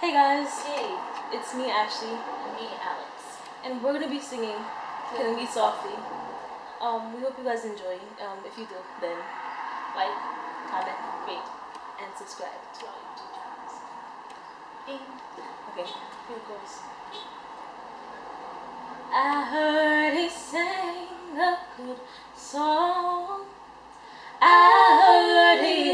Hey guys, Hey, it's me Ashley, and me, Alex. and we're gonna be singing "Killing Me Softly." Um, we hope you guys enjoy. Um, if you do, then like, comment, rate, and subscribe. To our YouTube channels. Okay, here it goes. I heard he sang a good song. I heard he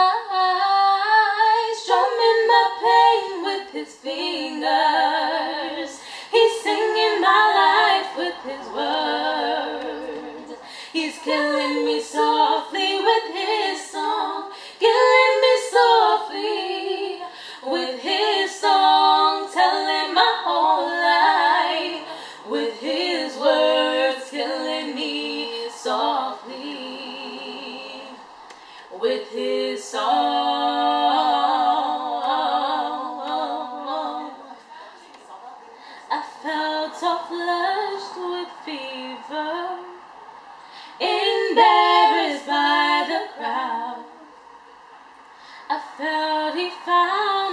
eyes, strumming my pain with his fingers. He's singing my life with his words. He's killing me softly with his song, killing me softly with his song, telling my whole life with his words, killing me softly his song. I felt so flushed with fever, embarrassed by the crowd. I felt he found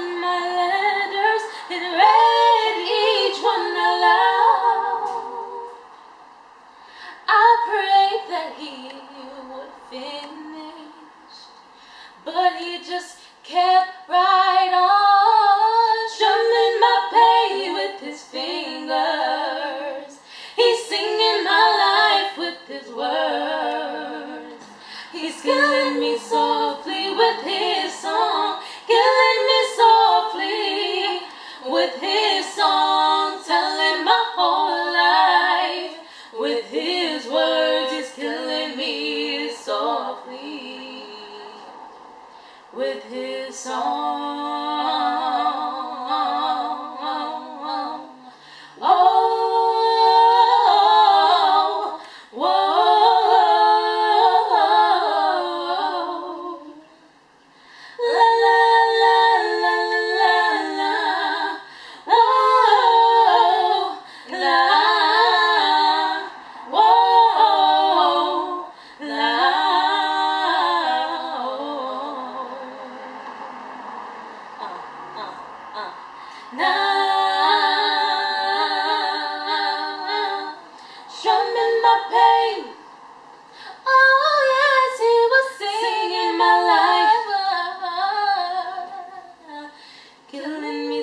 but he just kept right on, strumming my pain with his fingers. He's singing my life with his words. He's killing me softly with his song, killing me softly with his with his song.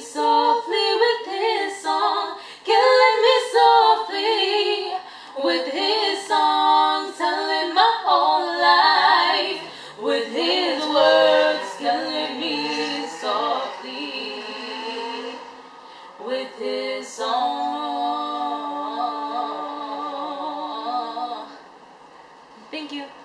softly with his song, killing me softly with his song, telling my whole life with his words, killing me softly with his song. Thank you.